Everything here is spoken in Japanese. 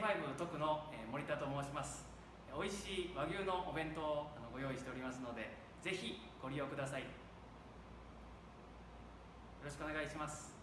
5特のえ森田と申します。美味しい和牛のお弁当をあのご用意しておりますのでぜひご利用ください。よろしくお願いします。